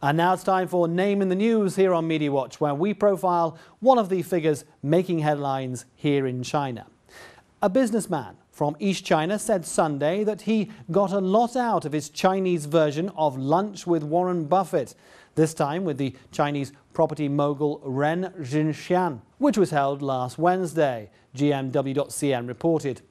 And now it's time for Name in the News here on Media Watch, where we profile one of the figures making headlines here in China. A businessman from East China said Sunday that he got a lot out of his Chinese version of Lunch with Warren Buffett, this time with the Chinese property mogul Ren Zhiqiang, which was held last Wednesday, GMW.cn reported.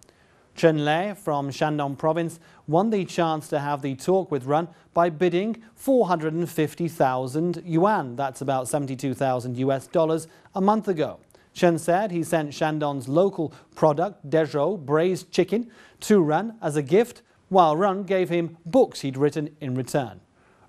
Chen Lei from Shandong province won the chance to have the talk with Ren by bidding 450,000 yuan, that's about 72,000 US dollars, a month ago. Chen said he sent Shandong's local product, Dezhou braised chicken, to Ren as a gift, while Ren gave him books he'd written in return.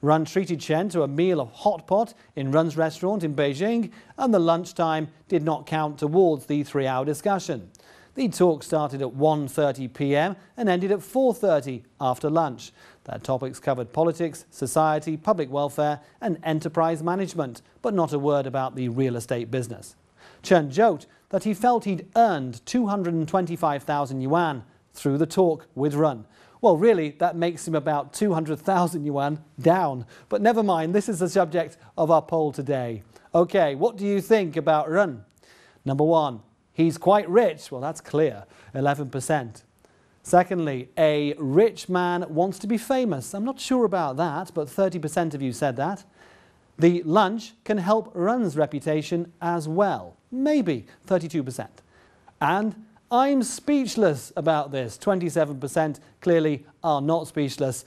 Ren treated Chen to a meal of hot pot in Ren's restaurant in Beijing, and the lunchtime did not count towards the three-hour discussion. The talk started at 1.30 p.m. and ended at 4.30 after lunch. Their topics covered politics, society, public welfare and enterprise management, but not a word about the real estate business. Chen joked that he felt he'd earned 225,000 yuan through the talk with Ren. Well, really, that makes him about 200,000 yuan down. But never mind, this is the subject of our poll today. Okay, what do you think about Ren? Number one, He's quite rich. Well, that's clear, 11%. Secondly, a rich man wants to be famous. I'm not sure about that, but 30% of you said that. The lunch can help Ren's reputation as well. Maybe 32%. And I'm speechless about this. 27% clearly are not speechless.